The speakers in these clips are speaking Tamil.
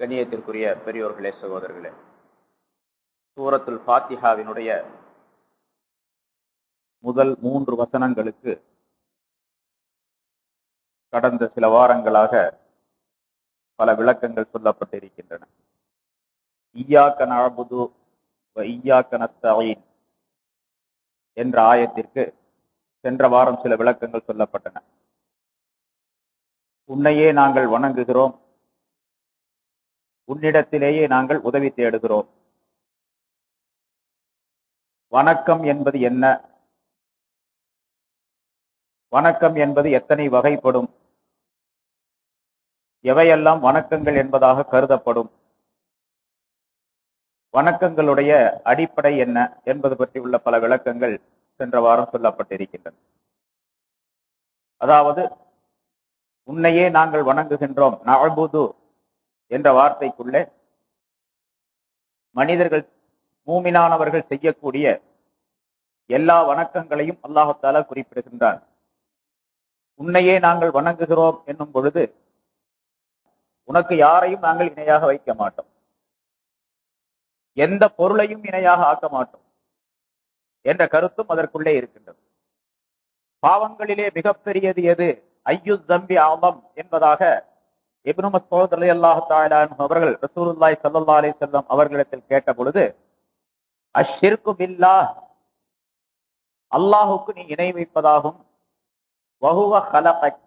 கணியத்திற்குரிய பெரியோர்களே சகோதரர்களே சூரத்துல் ஃபாத்திஹாவினுடைய முதல் மூன்று வசனங்களுக்கு கடந்த சில வாரங்களாக பல விளக்கங்கள் சொல்லப்பட்டிருக்கின்றன. ஈயாக்க நஅபுது வ ஈயாக்க என்ற ஆயத்திற்கு சென்ற வாரம் சில விளக்கங்கள் சொல்லப்பட்டன. உன்னையே நாங்கள் வணங்குகிறோம் உன்னிடத்திலேயே நாங்கள் உதவி தேடுகிறோம். வணக்கம் என்பது என்ன? வணக்கம் என்பது எத்தனை வகைப்படும்? எவையெல்லாம் வணக்கங்கள் என்பதாக கருதப்படும்? வணக்கங்களுடைய அடிப்படை என்ன என்பது பற்றி உள்ள பல விளக்கங்கள் சென்ற வாரம் சொல்லப்பட்டிருக்கின்றன. அதாவது உன்னையே நாங்கள் வணங்குகின்றோம். நஅபுது என்ற வார்த்தைக்குள்ளே மனிதர்கள் மூமினானவர்கள் செய்யக்கூடிய எல்லா வணக்கங்களையும் அல்லாஹால குறிப்பிடுகின்றான். உன்னையே நாங்கள் வணங்குகிறோம் என்னும் பொழுது உனக்கு யாரையும் நாங்கள் இணையாக வைக்க மாட்டோம். எந்த பொருளையும் இணையாக ஆக்க மாட்டோம் என்ற கருத்தும் அதற்குள்ளே இருக்கின்றது. பாவங்களிலே மிகப்பெரியது எது? ஐயு தம்பி ஆவம் என்பதாக இப்னு மஸ்ஊத் ரலியல்லாஹு தஆலா அவர்கள் ரசூலுல்லாஹி ஸல்லல்லாஹு அலைஹி வஸல்லம் அவர்களிடத்தில் கேட்ட பொழுது அஷ்ஷிர்கு பில்லாஹ் அல்லாஹுக்கு நீ இணை வைப்பதாகும். வஹுவ ஹலகக்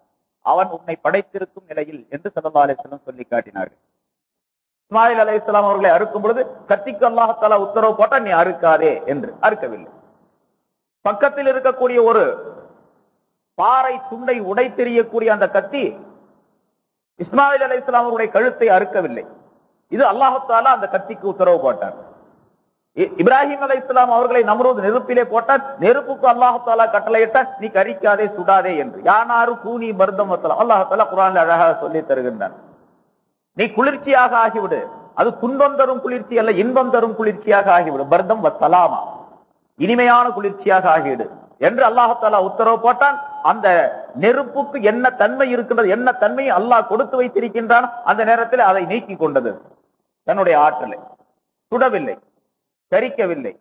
அவன் உன்னை படைத்திருக்கும் நிலையில் என்று ஸல்லல்லாஹு அலைஹி வஸல்லம் சொல்லி காட்டினார்கள். இஸ்மாயில் அலைஹிஸ்ஸலாம் அவர்களை அறுக்கும் பொழுது கத்திக்கு அல்லாஹ் தஆலா உத்தரவு போட்டா நீ அறுக்காதே என்று அறுக்கவில்லை. பக்கத்தில் இருக்கக்கூடிய ஒரு பாறை துண்டை உடைத்தெறியக்கூடிய அந்த கத்தி இஸ்மாயில் அலி இஸ்லாம் அவருடைய கழுத்தை அறுக்கவில்லை. இது அல்லாஹால அந்த கத்திக்கு உத்தரவு போட்டார். இ- இப்ராஹிம் அலி இஸ்லாம் அவர்களை நம்ரூத் நெருப்பிலே போட்டார். நெருப்புக்கு அல்லாஹாலா கட்டளையிட்ட நீ கரிக்காதே சுடாதே என்று. யானாரு கூனி மருந்தம் அல்லாஹாலா குரான் அழகாக சொல்லி தருகின்றான். நீ குளிர்ச்சியாக ஆகிவிடு. அது துன்பம் தரும் குளிர்ச்சி அல்ல இன்பம் தரும் குளிர்ச்சியாக ஆகிவிடு பர்தம் வசலாமா இனிமையான குளிர்ச்சியாக ஆகிவிடு. என்று அல்லாஹால உத்தரவு போட்டான். அந்த நெருப்புக்கு என்ன தன்மை இருக்கின்றது என்ன தன்மையை அல்லாஹ் கொடுத்து வைத்திருக்கின்றான் அந்த நேரத்தில் அதை நீக்கி கொண்டது. தன்னுடைய ஆற்றலை. சுடவில்லை. கரிக்கவில்லை.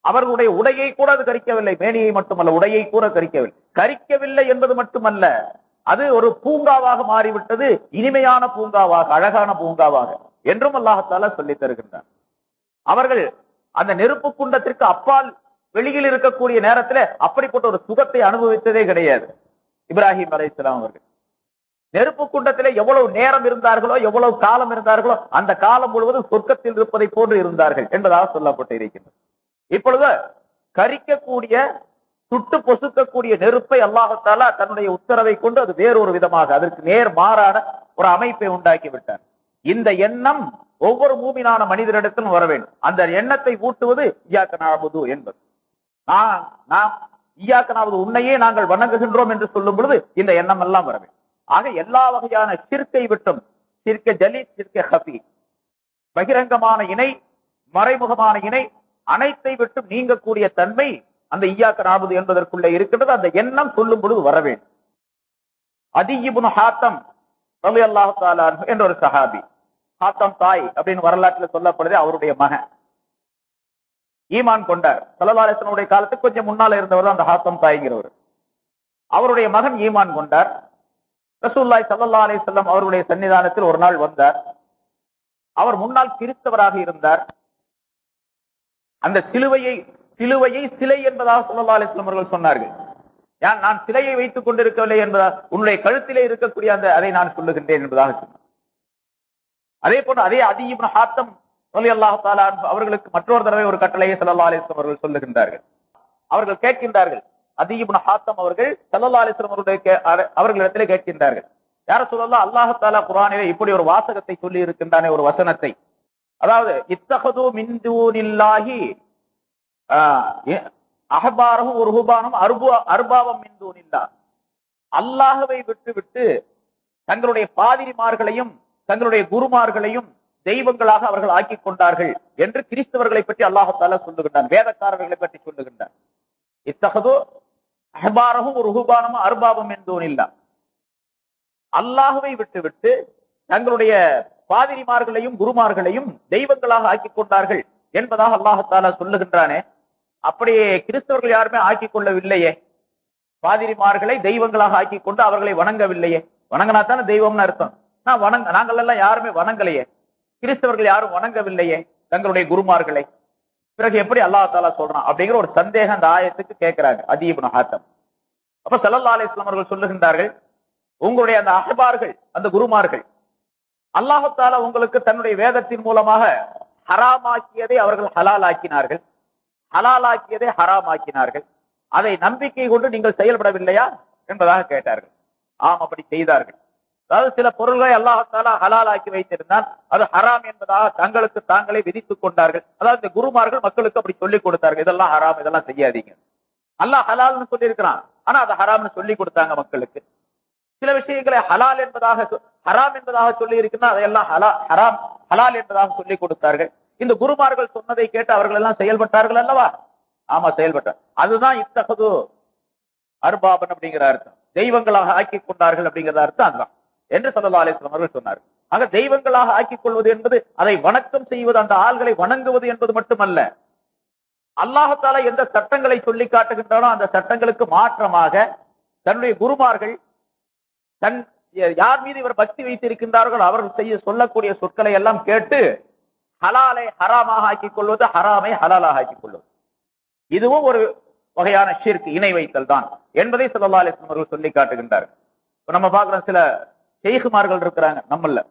அவர்களுடைய உடையை கூட அது கரிக்கவில்லை. மேனியை மட்டுமல்ல உடையை கூட கரிக்கவில்லை. கரிக்கவில்லை என்பது மட்டுமல்ல. அது ஒரு பூங்காவாக மாறிவிட்டது. இனிமையான பூங்காவாக அழகான பூங்காவாக என்றும் அல்லாஹத்தால சொல்லித் தருகின்றார் அவர்கள் அந்த நெருப்பு குண்டத்திற்கு அப்பால் வெளியில் இருக்கக்கூடிய நேரத்துல அப்படிப்பட்ட ஒரு சுகத்தை அனுபவித்ததே கிடையாது. இப்ராஹிம் அலைஹிஸ்ஸலாம் அவர்கள். நெருப்பு குண்டத்திலே எவ்வளவு நேரம் இருந்தார்களோ எவ்வளவு காலம் இருந்தார்களோ அந்த காலம் முழுவதும் சொர்க்கத்தில் இருப்பதை போன்று இருந்தார்கள் என்பதாக சொல்லப்பட்டு இருக்கின்றது இப்பொழுது கரிக்கக்கூடிய சுட்டு பொசுக்கக்கூடிய நெருப்பை அல்லாஹத்தாலா தன்னுடைய உத்தரவை கொண்டு அது வேறொரு விதமாக அதற்கு நேர் மாறான ஒரு அமைப்பை உண்டாக்கி விட்டார். இந்த எண்ணம் ஒவ்வொரு மூமினான மனிதனிடத்திலும் வர வேண்டும். அந்த எண்ணத்தை ஊட்டுவது இயாக்க என்பது. நான் நாம் ஈயாக்கனாவது உன்னையே நாங்கள் வணங்குகின்றோம் என்று சொல்லும் பொழுது இந்த எண்ணம் எல்லாம் வர வேண்டும். ஆக எல்லா வகையான சிற்கை விட்டும் சிற்க ஜலி சிற்க ஹபி பகிரங்கமான இணை மறைமுகமான இணை அனைத்தை விட்டும் நீங்கக்கூடிய தன்மை அந்த ஈயாக்க நாபுது என்பதற்குள்ளே இருக்கின்றது. அந்த எண்ணம் சொல்லும் பொழுது வர வேண்டும். அதியிபுன் ஹாத்தம் என்ற ஒரு சஹாபி. ஹாத்தம் தாய் அப்படின்னு வரலாற்றுல சொல்லப்படுது அவருடைய மகன். ஈமான் கொண்டார். சல்லல்லாஹுடைய காலத்துக்கு கொஞ்சம் முன்னால இருந்தவர் தான் அந்த ஹாத்தம் தாய்ங்கிறவர் அவருடைய மகன் ஈமான் கொண்டார். ரசூல்லாய் சல்லா அலிசல்லாம் அவருடைய சன்னிதானத்தில் ஒரு நாள் வந்தார். அவர் முன்னால் கிறிஸ்தவராக இருந்தார். அந்த சிலுவையை சிலுவையை சிலை என்பதாக சல்லல்லா அலிஸ்லாம் அவர்கள் சொன்னார்கள். ஏன் நான் சிலையை வைத்துக் கொண்டிருக்கவில்லை என்பதா உன்னுடைய கழுத்திலே இருக்கக்கூடிய அந்த அதை நான் சொல்லுகின்றேன் என்பதாக சொன்னார். அதே போன்று அதே அதிகம் ஹாத்தம் சொல்லி அல்லாஹாலா அவர்களுக்கு மற்றொரு தடவை ஒரு கட்டளையை சல்லா அலிஸ்லாம் அவர்கள் சொல்லுகின்றார்கள். அவர்கள் கேட்கின்றார்கள் அதிகம் ஹாத்தம் அவர்கள் சல்லா அலிஸ்லாம் அவர்களுடைய அவர்களிடத்திலே கேட்கின்றார்கள். யார சொல்லலாம் அல்லாஹாலா குரானிலே இப்படி ஒரு வாசகத்தை சொல்லி இருக்கின்றானே ஒரு வசனத்தை. அதாவது இத்தகது மின்தூனில்லாஹி அஹபாரகும் ஒரு ஹுபானும் அர்பு அர்பாவம் மின்தூனில்லா அல்லாஹவை விட்டு விட்டு தங்களுடைய பாதிரிமார்களையும் தங்களுடைய குருமார்களையும் தெய்வங்களாக அவர்கள் ஆக்கிக் கொண்டார்கள் என்று கிறிஸ்தவர்களை பற்றி அல்லாஹால சொல்லுகின்றான். வேதக்காரர்களை பற்றி சொல்லுகின்றான். இத்தகதோ அஹபாரகும் ஒரு ஹுபானும் அர்பாவம் மின்தூனில்லா அல்லாஹுவை விட்டுவிட்டு தங்களுடைய பாதிரிமார்களையும் குருமார்களையும் தெய்வங்களாக ஆக்கிக் கொண்டார்கள் என்பதாக அல்லாஹால சொல்லுகின்றானே. அப்படியே கிறிஸ்தவர்கள் யாருமே ஆக்கிக் கொள்ளவில்லையே பாதிரிமார்களை தெய்வங்களாக ஆக்கிக் கொண்டு அவர்களை வணங்கவில்லையே. வணங்கினா தானே தெய்வம்னு அர்த்தம். நான் வணங்க நாங்கள் எல்லாம் யாருமே வணங்கலையே. கிறிஸ்தவர்கள் யாரும் வணங்கவில்லையே தங்களுடைய குருமார்களை. பிறகு எப்படி அல்லாஹ் தாலா சொல்றான்? அப்படிங்கிற ஒரு சந்தேகம் அந்த ஆயத்துக்கு கேட்கிறாங்க. அதீபுன ஹாத்தம். அப்ப சல்லல்லா அலிஸ்லாம் அவர்கள் சொல்லுகின்றார்கள் உங்களுடைய அந்த அகபார்கள் அந்த குருமார்கள் அல்லாஹத்தால உங்களுக்கு தன்னுடைய வேதத்தின் மூலமாக ஹராமாக்கியதை அவர்கள் ஹலால் ஆக்கினார்கள் ஹராமாக்கினார்கள். ஹராம் ஆக்கினார்கள் அதை நம்பிக்கை கொண்டு நீங்கள் செயல்படவில்லையா? என்பதாக கேட்டார்கள். ஆம் அப்படி செய்தார்கள். அதாவது சில பொருள்களை அல்லாஹாலா ஹலால் ஆக்கி வைத்திருந்தான் அது ஹராம் என்பதாக தங்களுக்கு தாங்களே விதித்துக் கொண்டார்கள். அதாவது இந்த குருமார்கள் மக்களுக்கு அப்படி சொல்லிக் கொடுத்தார்கள். இதெல்லாம் ஹராம் இதெல்லாம் செய்யாதீங்க. அல்லாஹ் ஹலால்னு சொல்லியிருக்கிறான். ஆனா அது ஹராம்னு சொல்லி கொடுத்தாங்க மக்களுக்கு. சில விஷயங்களை ஹலால் என்பதாக ஹராம் என்பதாக சொல்லி இருக்குன்னா அதையெல்லாம் ஹலா ஹராம் ஹலால் என்பதாக சொல்லி கொடுத்தார்கள். இந்த குருமார்கள் சொன்னதை கேட்டு அவர்கள் எல்லாம் செயல்பட்டார்கள் அல்லவா? ஆமா செயல்பட்டார். அதுதான் இத்தகது அர்பாபன் அப்படிங்கிற அர்த்தம். தெய்வங்களாக ஆக்கி கொண்டார்கள் அப்படிங்கிற அர்த்தம் அதுதான். என்று சல்லா அலிஸ்லாம் அவர்கள் சொன்னார் ஆக தெய்வங்களாக ஆக்கிக் கொள்வது என்பது அதை வணக்கம் செய்வது அந்த ஆள்களை வணங்குவது என்பது மட்டுமல்ல. அல்லாஹால எந்த சட்டங்களை சொல்லி காட்டுகின்றனோ அந்த சட்டங்களுக்கு மாற்றமாக தன்னுடைய குருமார்கள் தன் யார் மீது இவர் பக்தி வைத்திருக்கின்றார்களோ அவர்கள் செய்ய சொல்லக்கூடிய சொற்களை எல்லாம் கேட்டு ஹலாலை ஹராமாக ஆக்கிக் கொள்வது ஹராமை ஹலாலாக ஆக்கிக் கொள்வது இதுவும் ஒரு வகையான ஷிர்க் இணை வைத்தல் தான் என்பதை சல்லா அலிஸ்லாம் அவர்கள் சொல்லி காட்டுகின்றார் நம்ம பார்க்கிறோம் சில ஷெய்குமார்கள் இருக்கிறாங்க. நம்மள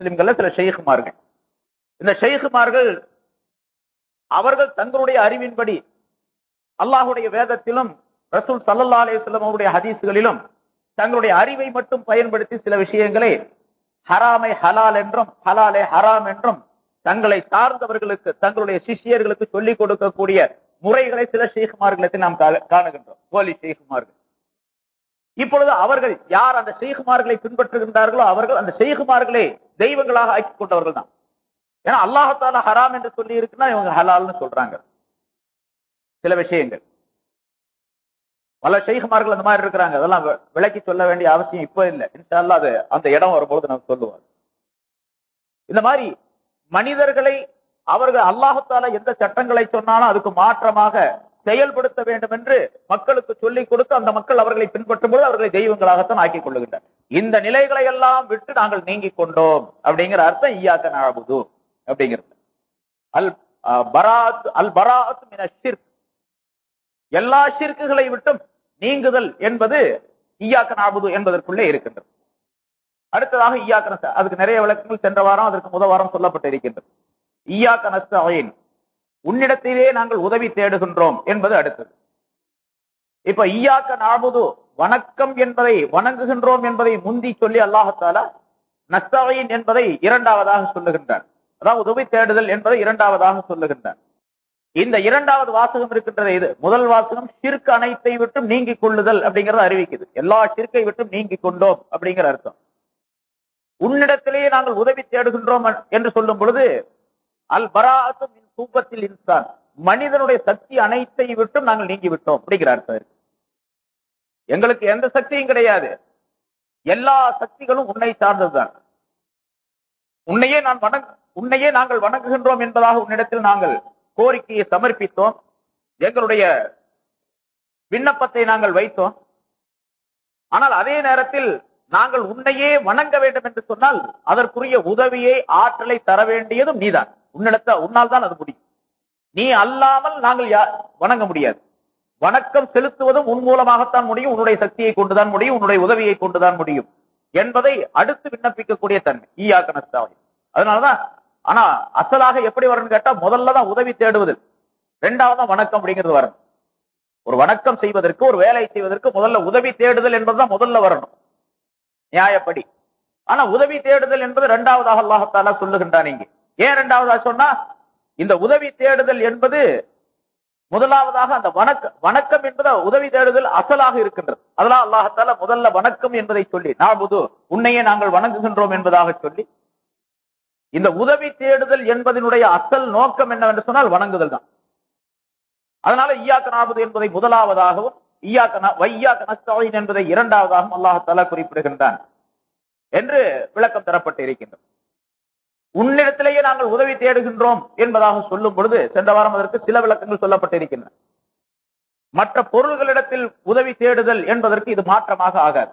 முஸ்லிம்கள்ல சில ஷெய்குமார்கள். இந்த ஷெய்குமார்கள் அவர்கள் தங்களுடைய அறிவின்படி அல்லாஹுடைய வேதத்திலும் ரசூல் சல்லல்லா அலிஸ்லாம் அவருடைய ஹதீஸ்களிலும் தங்களுடைய அறிவை மட்டும் பயன்படுத்தி சில விஷயங்களை ஹராமை ஹலால் என்றும் ஹலாலை ஹராம் என்றும் தங்களை சார்ந்தவர்களுக்கு தங்களுடைய சிஷியர்களுக்கு சொல்லிக் கொடுக்கக்கூடிய முறைகளை சில ஷேகுமார்களிடத்தில் நாம் கா- காணுகின்றோம். போலி ஷேகுமார்கள் இப்பொழுது அவர்கள் யார் அந்த செய்குமார்களை பின்பற்றுகின்றார்களோ அவர்கள் அந்த ஷேகுமார்களை தெய்வங்களாக ஆக்கி கொண்டவர்கள் தான் ஏன்னா அல்லாஹத்தால ஹராம் என்று சொல்லி இருக்குன்னா இவங்க ஹலால்னு சொல்றாங்க. சில விஷயங்கள். பல செய்குமார்கள் அந்த மாதிரி இருக்கிறாங்க. அதெல்லாம் விளக்கி சொல்ல வேண்டிய அவசியம் இப்ப இல்லை. அது அந்த இடம் வரும்போது நம்ம சொல்லுவோம் இந்த மாதிரி மனிதர்களை அவர்கள் அல்லாஹத்தால எந்த சட்டங்களை சொன்னாலும் அதுக்கு மாற்றமாக செயல்படுத்த வேண்டும் என்று மக்களுக்கு சொல்லிக் கொடுத்து அந்த மக்கள் அவர்களை பின்பற்றும் போது அவர்களை தெய்வங்களாகத்தான் ஆக்கிக் கொள்ளுகின்றனர். இந்த நிலைகளை எல்லாம் விட்டு நாங்கள் நீங்கிக் கொண்டோம் அப்படிங்கிற அர்த்தம் ஈயாக்க நாபுது அப்படிங்கிறது. அல் அஹ், பராத் அல் பராத் மின ஷிர்க். எல்லா ஷிர்க்குகளை விட்டும் நீங்குதல் என்பது ஈயாக்க நாபுது என்பதற்குள்ளே இருக்கின்றது. அடுத்ததாக ஈயாக்கன அதுக்கு நிறைய விளக்கங்கள் சென்ற வாரம் அதற்கு முத வாரம் சொல்லப்பட்டு இருக்கின்றது ஈயாக்க உன்னிடத்திலே நாங்கள் உதவி தேடுகின்றோம் என்பது அடுத்தது. இப்ப ஈயாக்க நாபுது வணக்கம் என்பதை வணங்குகின்றோம் என்பதை முந்தி சொல்லி அல்லாஹத்தால நஸ்தீன் என்பதை இரண்டாவதாக சொல்லுகின்றார் அதாவது உதவி தேடுதல் என்பதை இரண்டாவதாக சொல்லுகின்றார் இந்த இரண்டாவது வாசகம் இருக்கின்றது இது. முதல் வாசகம் சிற்கு அனைத்தை விட்டும் நீங்கிக் கொள்ளுதல் அப்படிங்கறத அறிவிக்குது. எல்லா சிற்கை விட்டும் நீங்கிக் கொண்டோம் அப்படிங்கிற அர்த்தம். உன்னிடத்திலேயே நாங்கள் உதவி தேடுகின்றோம் என்று சொல்லும் பொழுது அல் பராத்தும் மின் தூக்கத்தில் இன்சான் மனிதனுடைய சக்தி அனைத்தை விட்டும் நாங்கள் நீங்கி விட்டோம் அப்படிங்கிற அர்த்தம் எங்களுக்கு எந்த சக்தியும் கிடையாது. எல்லா சக்திகளும் உன்னை சார்ந்ததுதான். உன்னையே நான் வணங் உன்னையே நாங்கள் வணங்குகின்றோம் என்பதாக உன்னிடத்தில் நாங்கள் கோரிக்கையை சமர்ப்பித்தோம். எங்களுடைய விண்ணப்பத்தை நாங்கள் வைத்தோம். ஆனால் அதே நேரத்தில் நாங்கள் உன்னையே வணங்க வேண்டும் என்று சொன்னால் அதற்குரிய உதவியை ஆற்றலை தர வேண்டியதும் நீதான். உன்னிடத்த உன்னால் தான் அது முடியும். நீ அல்லாமல் நாங்கள் யா- வணங்க முடியாது. வணக்கம் செலுத்துவதும் உன் மூலமாகத்தான் முடியும். உன்னுடைய சக்தியை கொண்டுதான் முடியும். உன்னுடைய உதவியை கொண்டுதான் முடியும். என்பதை அடுத்து விண்ணப்பிக்கக்கூடிய தன்மை. ஈயா நஸ்தாவை அதனாலதான் ஆனா அசலாக எப்படி வரணும்னு கேட்டா முதல்லதான் உதவி தேடுவது ரெண்டாவது வணக்கம் அப்படிங்கிறது வரணும். ஒரு வணக்கம் செய்வதற்கு ஒரு வேலை செய்வதற்கு முதல்ல உதவி தேடுதல் என்பதுதான் முதல்ல வரணும். நியாயப்படி. ஆனா உதவி தேடுதல் என்பது இரண்டாவதாக அல்லாஹத்தாலா சொல்லுகின்றான் இங்கே. ஏன் ரெண்டாவதா சொன்னா இந்த உதவி தேடுதல் என்பது முதலாவதாக அந்த வணக்க வணக்கம் என்பது உதவி தேடுதல் அசலாக இருக்கின்றது. அதெல்லாம் அல்லாஹத்தால முதல்ல வணக்கம் என்பதை சொல்லி நாபுது உன்னையே நாங்கள் வணங்குகின்றோம் என்பதாக சொல்லி இந்த உதவி தேடுதல் என்பதனுடைய அசல் நோக்கம் என்னவென்று சொன்னால் வணங்குதல் தான். அதனால ஈயாக்க நாபுது என்பதை முதலாவதாகவும் ஈயாக்க வையாக்க நஸ்தாயின் என்பதை இரண்டாவதாகவும் அல்லாஹத்தாலா குறிப்பிடுகின்றான் என்று விளக்கம் தரப்பட்டு இருக்கின்றது உன்னிடத்திலேயே நாங்கள் உதவி தேடுகின்றோம் என்பதாக சொல்லும் பொழுது சென்ற வாரம் அதற்கு சில விளக்கங்கள் சொல்லப்பட்டிருக்கின்றன. மற்ற பொருள்களிடத்தில் உதவி தேடுதல் என்பதற்கு இது மாற்றமாக ஆகாது.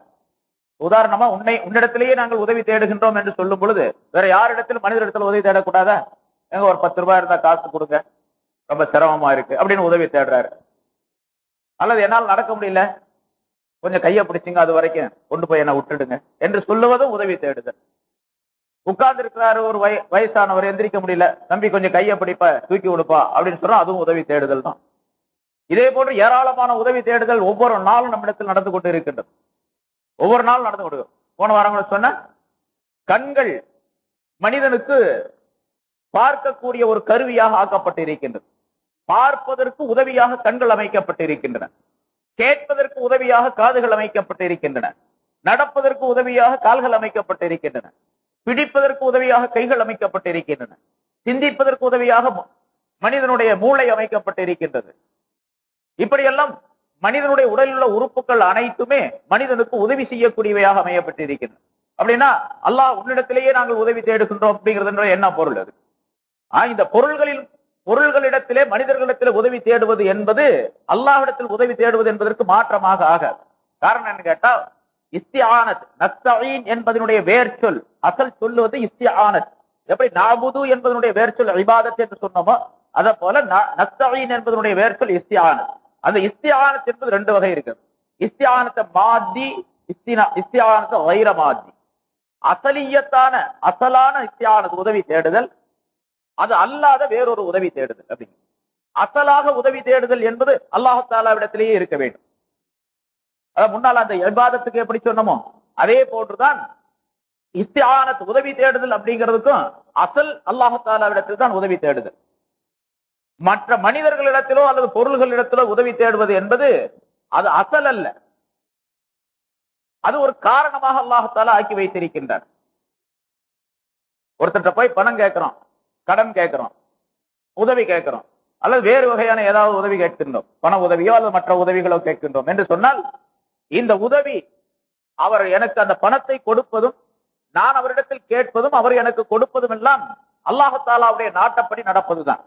உதாரணமா உன்னை உன்னிடத்திலேயே நாங்கள் உதவி தேடுகின்றோம் என்று சொல்லும் பொழுது வேற யாரிடத்தில் மனிதரிடத்தில் உதவி தேடக்கூடாதா? எங்க ஒரு பத்து ரூபாய் இருந்தா காசு கொடுங்க. ரொம்ப சிரமமா இருக்கு அப்படின்னு உதவி தேடுறாரு. அல்லது என்னால் நடக்க முடியல. கொஞ்சம் கையை பிடிச்சிங்க அது வரைக்கும். கொண்டு போய் என்ன விட்டுடுங்க. என்று சொல்லுவதும் உதவி தேடுதல். உட்கார்ந்து இருக்கிறாரு ஒரு வய வயசானவர் எந்திரிக்க முடியல. தம்பி கொஞ்சம் கையை பிடிப்ப தூக்கி விடுப்பா அப்படின்னு சொன்னா அதுவும் உதவி தேடுதல் தான். இதே போன்று ஏராளமான உதவி தேடுதல் ஒவ்வொரு நாளும் நம்மிடத்தில் நடந்து கொண்டு இருக்கின்றது. ஒவ்வொரு நாளும் நடந்து கொண்டு போன வாரம் கூட சொன்ன கண்கள் மனிதனுக்கு பார்க்கக்கூடிய ஒரு கருவியாக ஆக்கப்பட்டு இருக்கின்றது பார்ப்பதற்கு உதவியாக கண்கள் அமைக்கப்பட்டு இருக்கின்றன கேட்பதற்கு உதவியாக காதுகள் அமைக்கப்பட்டு இருக்கின்றன நடப்பதற்கு உதவியாக கால்கள் அமைக்கப்பட்டு இருக்கின்றன பிடிப்பதற்கு உதவியாக கைகள் அமைக்கப்பட்டு இருக்கின்றன சிந்திப்பதற்கு உதவியாக மனிதனுடைய மூளை அமைக்கப்பட்டிருக்கின்றது. இப்படியெல்லாம் மனிதனுடைய உடலில் உள்ள உறுப்புகள் அனைத்துமே மனிதனுக்கு உதவி செய்யக்கூடியவையாக அமையப்பட்டிருக்கின்றன. அப்படின்னா அல்லாஹ் உன்னிடத்திலேயே நாங்கள் உதவி தேடுகின்றோம் அப்படிங்கிறது என்ன பொருள் அது? ஆஹ் இந்த பொருள்களில் பொருள்களிடத்திலே மனிதர்களிடத்திலே உதவி தேடுவது என்பது அல்லாஹிடத்தில் உதவி தேடுவது என்பதற்கு மாற்றமாக ஆகாது. காரணம் என்ன கேட்டால் இஸ்தியானத் நஸ்தீன் என்பதனுடைய வேர்ச்சொல். அசல் சொல்லுவது இஸ்தியானத் எப்படி நாபுது என்பதனுடைய வேர்ச்சொல் இபாதத் என்று சொன்னோமோ அதை போல நஸ்தீன் என்பதனுடைய வேர்ச்சொல் இஸ்தியானத் அந்த இஸ்தியானத் என்பது ரெண்டு வகை இருக்கு. இஸ்தியானத்தை மாத்தி இஸ்தினா இஸ்தியானத்தை வைர மாத்தி. அசலியத்தான அசலான இஸ்தியானத் உதவி தேடுதல் அது அல்லாத வேறொரு உதவி தேடுதல் அப்படிங்க. அசலாக உதவி தேடுதல் என்பது அல்லாஹாலாவிடத்திலேயே இருக்க வேண்டும். அதான் முன்னால் அந்த எபாதத்துக்கு எப்படி சொன்னமோ அதே போன்றுதான் இஸ்தியானத் உதவி தேடுதல் அப்படிங்கிறதுக்கும் அசல் அல்லாஹாலாவிடத்தில் தான் உதவி தேடுதல். மற்ற மனிதர்களிடத்திலோ அல்லது பொருள்களிடத்திலோ உதவி தேடுவது என்பது அது அசல் அல்ல. அது ஒரு காரணமாக அல்லாஹத்தால ஆக்கி வைத்திருக்கின்றார் ஒருத்தர்கிட்ட போய் பணம் கேட்கிறோம் கடன் கேட்கிறோம் உதவி கேட்கிறோம் அல்லது வேறு வகையான ஏதாவது உதவி கேட்கின்றோம் பண உதவியோ அல்லது மற்ற உதவிகளோ கேட்கின்றோம் என்று சொன்னால் இந்த உதவி அவர் எனக்கு அந்த பணத்தை கொடுப்பதும் நான் அவரிடத்தில் கேட்பதும் அவர் எனக்கு கொடுப்பதும் எல்லாம் அல்லாஹாலாவுடைய நாட்டப்படி நடப்பதுதான்.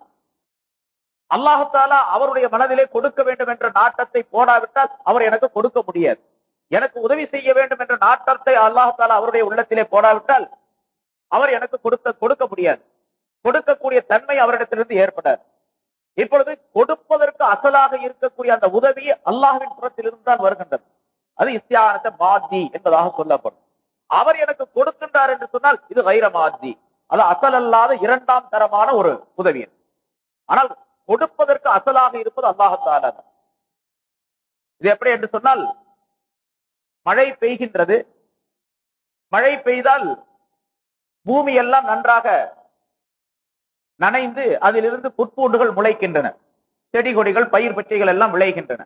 அல்லாஹாலா அவருடைய மனதிலே கொடுக்க வேண்டும் என்ற நாட்டத்தை போடாவிட்டால் அவர் எனக்கு கொடுக்க முடியாது. எனக்கு உதவி செய்ய வேண்டும் என்ற நாட்டத்தை அல்லாஹாலா அவருடைய உள்ளத்திலே போடாவிட்டால் அவர் எனக்கு கொடுக்க கொடுக்க முடியாது. கொடுக்கக்கூடிய தன்மை அவரிடத்திலிருந்து ஏற்படாது. இப்பொழுது கொடுப்பதற்கு அசலாக இருக்கக்கூடிய அந்த உதவி அல்லாஹின் புறத்திலிருந்து தான் வருகின்றது. அது இஸ்தியானத்தை மாத்தி என்பதாக சொல்லப்படும். அவர் எனக்கு கொடுக்கின்றார் என்று சொன்னால் இது வைர மாத்தி. அது அசல் அல்லாத இரண்டாம் தரமான ஒரு உதவி. ஆனால் கொடுப்பதற்கு அசலாக இருப்பது அல்லாஹத்தால இது எப்படி என்று சொன்னால் மழை பெய்கின்றது. மழை பெய்தால் பூமி எல்லாம் நன்றாக நனைந்து அதிலிருந்து புற்பூண்டுகள் முளைக்கின்றன. செடி கொடிகள் பயிர் பச்சைகள் எல்லாம் விளைகின்றன.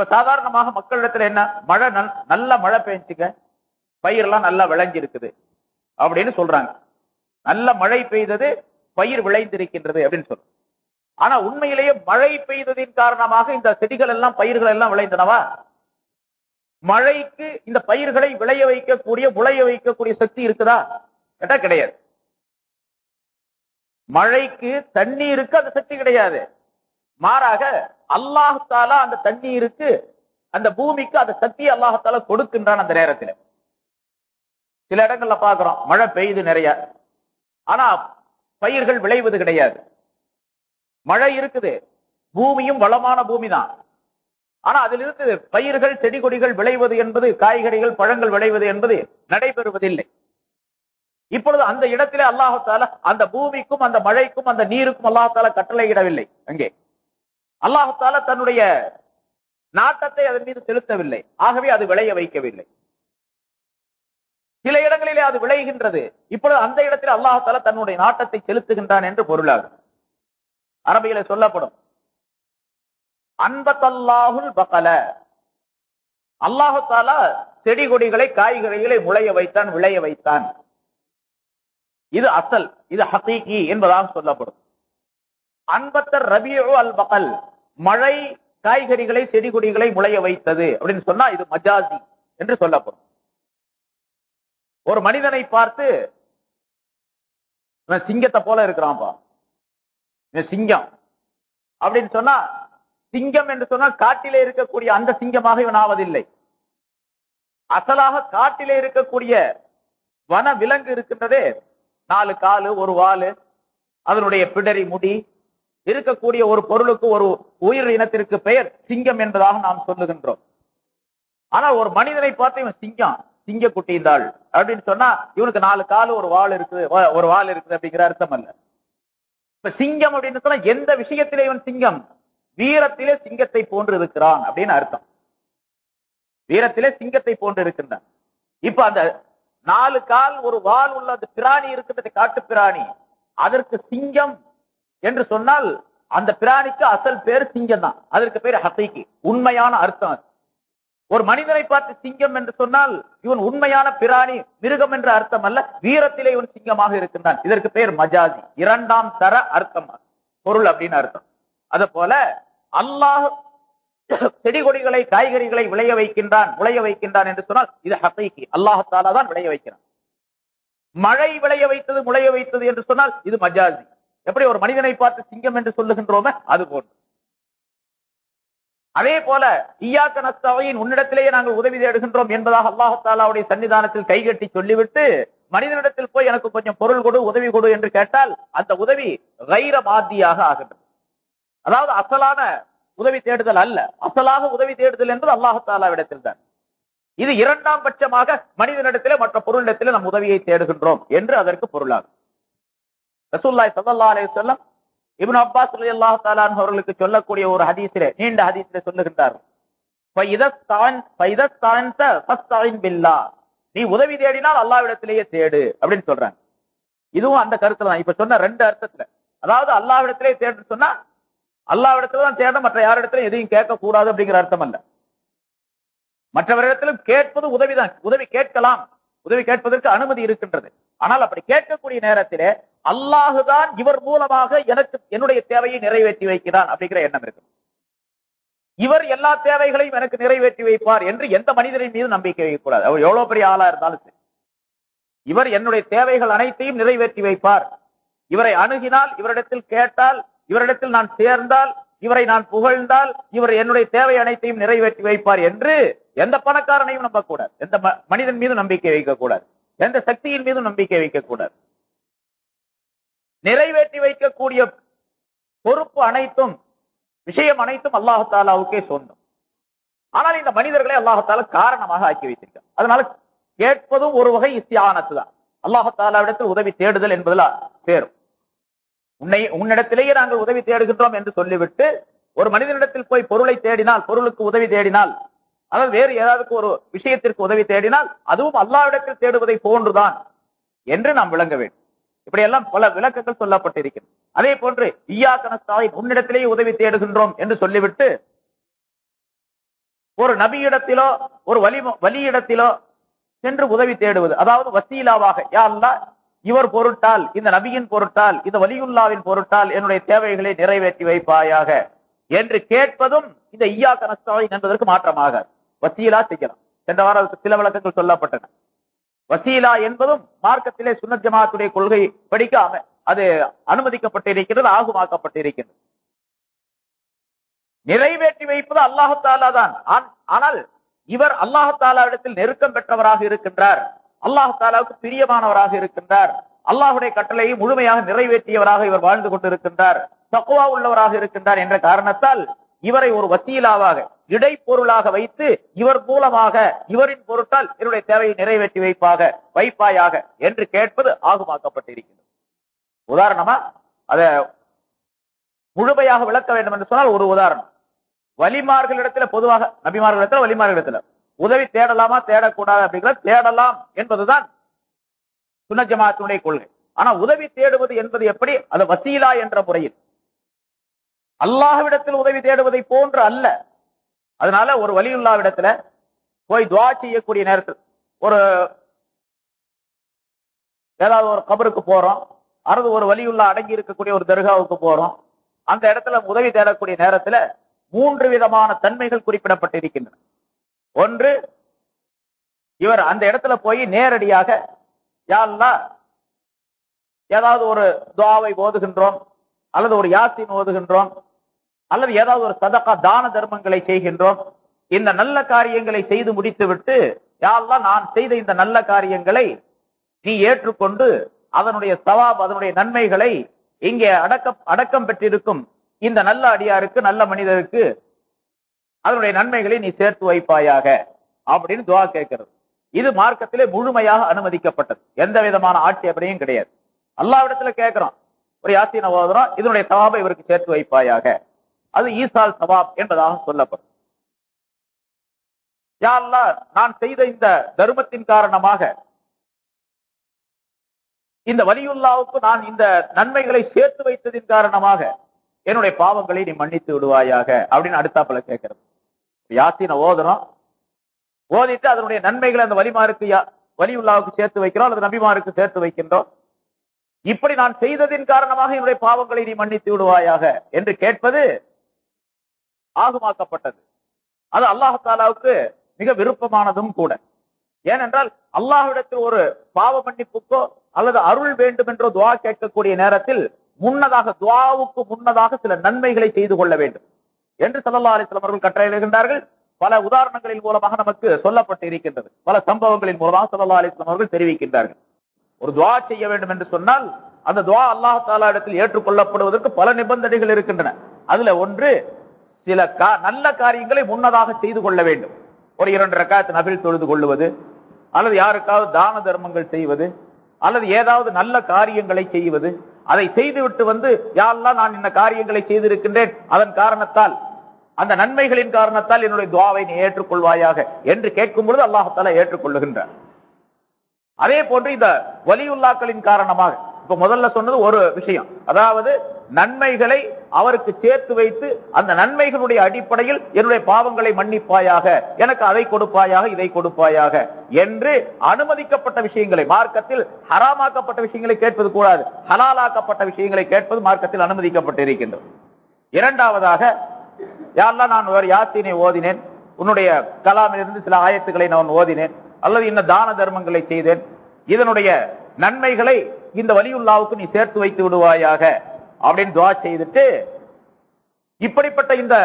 இப்ப சாதாரணமாக மக்களிடத்துல என்ன? மழை நல்ல மழை பெஞ்சுங்க. பயிரெல்லாம் நல்லா விளைஞ்சிருக்குது. அப்படின்னு சொல்றாங்க. நல்ல மழை பெய்தது பயிர் விளைந்திருக்கின்றது அப்படின்னு சொல்றோம் ஆனா உண்மையிலேயே மழை பெய்ததின் காரணமாக இந்த செடிகள் எல்லாம் பயிர்கள் எல்லாம் விளைந்தனவா? மழைக்கு இந்த பயிர்களை விளைய வைக்கக்கூடிய முளைய வைக்கக்கூடிய சக்தி இருக்குதா? கேட்டா கிடையாது. மழைக்கு தண்ணீருக்கு அந்த சக்தி கிடையாது. மாறாக அல்லாஹாலா அந்த தண்ணீருக்கு அந்த பூமிக்கு அந்த சக்தி அல்லாஹால கொடுக்கின்றான் அந்த நேரத்தில். சில இடங்கள்ல பாக்குறோம் மழை பெய்யுது நிறைய. ஆனா பயிர்கள் விளைவது கிடையாது. மழை இருக்குது. பூமியும் வளமான பூமி தான் ஆனா இருக்குது பயிர்கள் செடி கொடிகள் விளைவது என்பது காய்கறிகள் பழங்கள் விளைவது என்பது நடைபெறுவதில்லை. இப்பொழுது அந்த இடத்திலே அல்லாஹால அந்த பூமிக்கும் அந்த மழைக்கும் அந்த நீருக்கும் அல்லாஹால கட்டளையிடவில்லை. அங்கே. அல்லாஹால தன்னுடைய நாட்டத்தை அதன் மீது செலுத்தவில்லை. ஆகவே அது விளைய வைக்கவில்லை. சில இடங்களிலே அது விளைகின்றது. இப்பொழுது அந்த இடத்தில் அல்லாஹால தன்னுடைய நாட்டத்தை செலுத்துகின்றான் என்று பொருளாகும். அரபியில சொல்லப்படும். அன்பத்தல்லாஹுல் பகல. அல்லாஹால செடி கொடிகளை காய்கறிகளை முளைய வைத்தான் விளைய வைத்தான். இது அசல் இது ஹசீகி என்பதாக சொல்லப்படும். அன்பத்தர் ரபியோ அல் பகல். மழை காய்கறிகளை செடி கொடிகளை முளைய வைத்தது. அப்படின்னு சொன்னா இது மஜாசி என்று சொல்லப்படும். ஒரு மனிதனை பார்த்து சிங்கத்தை போல இருக்கிறான்பா சிங்கம். அப்படின்னு சொன்னா சிங்கம் என்று சொன்னால் காட்டிலே இருக்கக்கூடிய அந்த சிங்கமாக இவன் ஆவதில்லை. அசலாக காட்டிலே இருக்கக்கூடிய வன விலங்கு இருக்கின்றதே. நாலு காலு ஒரு வாலு அதனுடைய பிடரி முடி இருக்கக்கூடிய ஒரு பொருளுக்கு ஒரு உயிர் இனத்திற்கு பெயர் சிங்கம் என்பதாக நாம் சொல்லுகின்றோம். ஆனா ஒரு மனிதனை பார்த்து இவன் சிங்கம் சிங்க குட்டிந்தாள் அப்படின்னு சொன்னா இவனுக்கு நாலு காலு ஒரு வால் இருக்குது ஒரு வால் இருக்குது அப்படிங்கிற அர்த்தம் அல்ல இப்ப சிங்கம் அப்படின்னு சொன்னா எந்த விஷயத்திலே இவன் சிங்கம்? வீரத்திலே சிங்கத்தை போன்று இருக்கிறான் அப்படின்னு அர்த்தம். வீரத்திலே சிங்கத்தை போன்று இருக்கின்றான். இப்ப அந்த நாலு கால் ஒரு வால் உள்ள அந்த பிராணி இருக்கின்றது காட்டு பிராணி அதற்கு சிங்கம் என்று சொன்னால் அந்த பிராணிக்கு அசல் பேர் சிங்கம் தான். அதற்கு பேர் ஹசைக்கு. உண்மையான அர்த்தம் ஒரு மனிதனை பார்த்து சிங்கம் என்று சொன்னால் இவன் உண்மையான பிராணி மிருகம் என்ற அர்த்தம் அல்ல வீரத்திலே இவன் சிங்கமாக இருக்கின்றான். இதற்கு பேர் மஜாதி. இரண்டாம் தர அர்த்தம் பொருள் அப்படின்னு அர்த்தம். அது போல அல்லாஹ் செடி கொடிகளை காய்கறிகளை விளைய வைக்கின்றான் விளைய வைக்கின்றான் என்று சொன்னால் இது ஹசைக்கு. அல்லாஹாலா தான் விளைய வைக்கிறான். மழை விளைய வைத்தது முளைய வைத்தது என்று சொன்னால் இது மஜாஜி எப்படி ஒரு மனிதனை பார்த்து சிங்கம் என்று சொல்லுகின்றோமே அது போன்று அதே போல ஈயாக்க நஸ்தாவையின் உன்னிடத்திலேயே நாங்கள் உதவி தேடுகின்றோம் என்பதாக அல்லாஹாலாவுடைய சன்னிதானத்தில் கைகட்டி சொல்லிவிட்டு மனிதனிடத்தில் போய் எனக்கு கொஞ்சம் பொருள் கொடு உதவி கொடு என்று கேட்டால் அந்த உதவி கைர மாத்தியாக ஆகின்றது. அதாவது அசலான உதவி தேடுதல் அல்ல அசலாக உதவி தேடுதல் என்பது அல்லாஹாலாவிடத்தில் தான். இது இரண்டாம் பட்சமாக மனிதனிடத்திலே மற்ற பொருளிடத்திலே நம் உதவியை தேடுகின்றோம் என்று அதற்கு பொருளாகும். ரசூல்லாய் சல்லா அலி சொல்லம் இபின் அப்பாஸ் அலி அல்லா தாலான் அவர்களுக்கு சொல்லக்கூடிய ஒரு ஹதீஸிலே நீண்ட ஹதீஸிலே சொல்லுகின்றார். நீ உதவி தேடினால் அல்லாவிடத்திலேயே தேடு அப்படின்னு சொல்றாங்க. இதுவும் அந்த கருத்துல தான். இப்ப சொன்ன ரெண்டு அர்த்தத்துல. அதாவது அல்லாவிடத்திலே தேடு சொன்னா அல்லாஹ்விடத்துல தான் தேட மற்ற யாரிடத்திலும் எதையும் கேட்க கூடாது அப்படிங்கிற அர்த்தம் அல்ல. மற்றவரிடத்திலும் கேட்பது உதவிதான். உதவி கேட்கலாம். உதவி கேட்பதற்கு அனுமதி இருக்கின்றது. ஆனால் அப்படி கேட்கக்கூடிய நேரத்திலே அல்லாஹுதான் இவர் மூலமாக எனக்கு என்னுடைய தேவையை நிறைவேற்றி வைக்கிறான் அப்படிங்கிற எண்ணம் இருக்கு. இவர் எல்லா தேவைகளையும் எனக்கு நிறைவேற்றி வைப்பார் என்று எந்த மனிதரின் மீது நம்பிக்கை வைக்கக்கூடாது. அவர் எவ்வளவு பெரிய ஆளா இருந்தாலும் சரி. இவர் என்னுடைய தேவைகள் அனைத்தையும் நிறைவேற்றி வைப்பார். இவரை அணுகினால் இவரிடத்தில் கேட்டால் இவரிடத்தில் நான் சேர்ந்தால் இவரை நான் புகழ்ந்தால் இவர் என்னுடைய தேவை அனைத்தையும் நிறைவேற்றி வைப்பார் என்று எந்த பணக்காரனையும் நம்பக்கூடாது. எந்த ம- மனிதன் மீது நம்பிக்கை வைக்கக்கூடாது. எந்த சக்தியின் மீதும் நம்பிக்கை வைக்கக்கூடாது. நிறைவேற்றி வைக்கக்கூடிய பொறுப்பு அனைத்தும் விஷயம் அனைத்தும் அல்லாஹாலாவுக்கே சொந்தம். ஆனால் இந்த மனிதர்களை அல்லாஹால காரணமாக ஆக்கி வைத்திருக்க அதனால கேட்பதும் ஒரு வகை இஸ்தியானத்து தான். அல்லாஹாலாவிடத்தில் உதவி தேடுதல் என்பதில் சேரும். உன்னை உன்னிடத்திலேயே நாங்கள் உதவி தேடுகின்றோம் என்று சொல்லிவிட்டு ஒரு மனிதனிடத்தில் போய் பொருளை தேடினால் பொருளுக்கு உதவி தேடினால் அதாவது வேறு ஏதாவது ஒரு விஷயத்திற்கு உதவி தேடினால் அதுவும் அல்லாவிடத்தில் தேடுவதை போன்றுதான் என்று நாம் விளங்க வேண்டும். இப்படியெல்லாம் பல விளக்கங்கள் சொல்லப்பட்டிருக்கிறது. அதே போன்று ஈயாக்கனஸ்தாவை உன்னிடத்திலேயே உதவி தேடுகின்றோம் என்று சொல்லிவிட்டு ஒரு நபியிடத்திலோ ஒரு வலி வலியிடத்திலோ சென்று உதவி தேடுவது. அதாவது வசீலாவாக யா இவர் பொருட்டால் இந்த நபியின் பொருட்டால் இந்த வலியுல்லாவின் பொருட்டால் என்னுடைய தேவைகளை நிறைவேற்றி வைப்பாயாக என்று கேட்பதும் இந்த ஈயா கனஸ்தாவை என்பதற்கு மாற்றமாக. வசீலா செய்யலாம். சென்ற வாரம் சில விளக்கங்கள் சொல்லப்பட்டன. வசீலா என்பதும் மார்க்கத்திலே சுன்னத் ஜமாத்துடைய கொள்கை படிக்காம அது அனுமதிக்கப்பட்டிருக்கிறது ஆகுமாக்கப்பட்டிருக்கிறது. நிறைவேற்றி வைப்பது அல்லாஹாலா தான். ஆன்- ஆனால் இவர் அல்லாஹாலாவிடத்தில் நெருக்கம் பெற்றவராக இருக்கின்றார். அல்லாஹாலாவுக்கு பிரியமானவராக இருக்கின்றார். அல்லாஹுடைய கட்டளையை முழுமையாக நிறைவேற்றியவராக இவர் வாழ்ந்து கொண்டிருக்கின்றார். தக்குவா உள்ளவராக இருக்கின்றார் என்ற காரணத்தால் இவரை ஒரு வசீலாவாக இடைப்பொருளாக வைத்து இவர் மூலமாக இவரின் பொருட்டால் என்னுடைய தேவையை நிறைவேற்றி வைப்பாக வைப்பாயாக என்று கேட்பது ஆகுமாக்கப்பட்டிருக்கிறது. உதாரணமா அத முழுமையாக விளக்க வேண்டும் என்று சொன்னால் ஒரு உதாரணம். வலிமார்களிடத்துல பொதுவாக நபிமார்களிடத்துல வலிமார்களிடத்துல. உதவி தேடலாமா தேடக்கூடாது அப்படிங்கிற தேடலாம் என்பதுதான் சுன்ன கொள்கை. ஆனா உதவி தேடுவது என்பது எப்படி? அது வசீலா என்ற முறையில். அல்லாஹ்விடத்தில் உதவி தேடுவதை போன்று அல்ல. அதனால ஒரு வலியுல்லாவிடத்துல போய் துவா செய்யக்கூடிய நேரத்தில் ஒரு ஏதாவது ஒரு கபருக்கு போறோம். அரது ஒரு வலியுள்ள அடங்கி இருக்கக்கூடிய ஒரு தர்காவுக்கு போறோம். அந்த இடத்துல உதவி தேடக்கூடிய நேரத்துல மூன்று விதமான தன்மைகள் குறிப்பிடப்பட்டிருக்கின்றன. ஒன்று இவர் அந்த இடத்துல போய் நேரடியாக யாருன்னா ஏதாவது ஒரு துவாவை ஓதுகின்றோம் அல்லது ஒரு யாசின் ஓதுகின்றோம் அல்லது ஏதாவது ஒரு சதகா தான தர்மங்களை செய்கின்றோம். இந்த நல்ல காரியங்களை செய்து முடித்துவிட்டு யாரெல்லாம் நான் செய்த இந்த நல்ல காரியங்களை நீ ஏற்றுக்கொண்டு அதனுடைய சவாப் அதனுடைய நன்மைகளை இங்கே அடக்கம் அடக்கம் பெற்றிருக்கும் இந்த நல்ல அடியாருக்கு நல்ல மனிதருக்கு அதனுடைய நன்மைகளை நீ சேர்த்து வைப்பாயாக அப்படின்னு துவா கேட்கிறது. இது மார்க்கத்திலே முழுமையாக அனுமதிக்கப்பட்டது. எந்த விதமான ஆட்சேபனையும் கிடையாது. எல்லா இடத்துல கேட்கிறோம். ஒரு யாசின ஓதுறோம். இதனுடைய சவாபை இவருக்கு சேர்த்து வைப்பாயாக. அது ஈசால் சவாப் என்பதாக சொல்லப்படும். யா நான் செய்த இந்த தர்மத்தின் காரணமாக இந்த வலியுல்லாவுக்கு நான் இந்த நன்மைகளை சேர்த்து வைத்ததின் காரணமாக என்னுடைய பாவங்களை நீ மன்னித்து விடுவாயாக அப்படின்னு அடுத்தாப்புல கேட்கிறது. யாசின ஓதுறோம் ஓதிட்டு அதனுடைய நன்மைகளை அந்த வலிமாருக்கு யா- வலியுல்லாவுக்கு சேர்த்து வைக்கிறோம் அல்லது நபிமாருக்கு சேர்த்து வைக்கின்றோம். இப்படி நான் செய்ததின் காரணமாக என்னுடைய பாவங்களை நீ மன்னித்து விடுவாயாக என்று கேட்பது ஆகுமாக்கப்பட்டது. அது அல்லாஹாலாவுக்கு மிக விருப்பமானதும் கூட. ஏனென்றால் அல்லாஹ்விடத்தில் ஒரு பாவ மன்னிப்புக்கோ அல்லது அருள் வேண்டும் என்றோ துவா கேட்கக்கூடிய நேரத்தில் முன்னதாக துவாவுக்கு முன்னதாக சில நன்மைகளை செய்து கொள்ள வேண்டும். என்று சல்லா அலிஸ்லாம் அவர்கள் கட்டளையிடுகின்றார்கள். பல உதாரணங்களின் மூலமாக நமக்கு சொல்லப்பட்டு இருக்கின்றது பல சம்பவங்களின் மூலமாக சல்லா அலிஸ்லாம் அவர்கள் தெரிவிக்கின்றார்கள். ஒரு துவா செய்ய வேண்டும் என்று சொன்னால் அந்த துவா அல்லாஹ் தாலா இடத்தில் ஏற்றுக்கொள்ளப்படுவதற்கு பல நிபந்தனைகள் இருக்கின்றன. அதுல ஒன்று சில நல்ல காரியங்களை முன்னதாக செய்து கொள்ள வேண்டும். ஒரு இரண்டு ரக்காத்து நபில் தொழுது கொள்ளுவது அல்லது யாருக்காவது தான தர்மங்கள் செய்வது அல்லது ஏதாவது நல்ல காரியங்களை செய்வது அதை செய்துவிட்டு வந்து யாரெல்லாம் நான் இந்த காரியங்களை செய்திருக்கின்றேன். அதன் காரணத்தால் அந்த நன்மைகளின் காரணத்தால் என்னுடைய துவாவை நீ ஏற்றுக்கொள்வாயாக என்று கேட்கும் பொழுது அல்லாஹால ஏற்றுக்கொள்ளுகின்றார் அதே போன்று இந்த வலியுல்லாக்களின் காரணமாக இப்ப முதல்ல சொன்னது ஒரு விஷயம். அதாவது நன்மைகளை அவருக்கு சேர்த்து வைத்து அந்த நன்மைகளுடைய அடிப்படையில் என்னுடைய பாவங்களை மன்னிப்பாயாக எனக்கு அதை கொடுப்பாயாக இதை கொடுப்பாயாக என்று அனுமதிக்கப்பட்ட விஷயங்களை மார்க்கத்தில் ஹராமாக்கப்பட்ட விஷயங்களை கேட்பது கூடாது. ஹலாலாக்கப்பட்ட விஷயங்களை கேட்பது மார்க்கத்தில் அனுமதிக்கப்பட்டிருக்கின்றது. இரண்டாவதாக யாரெல்லாம் நான் ஒரு யாத்தினை ஓதினேன். உன்னுடைய கலாமிலிருந்து சில ஆயத்துக்களை நான் ஓதினேன். அல்லது இன்ன தான தர்மங்களை செய்தேன். இதனுடைய நன்மைகளை இந்த வலியுல்லாவுக்கு நீ சேர்த்து வைத்து விடுவாயாக அப்படின்னு துவா செய்துட்டு இப்படிப்பட்ட இந்த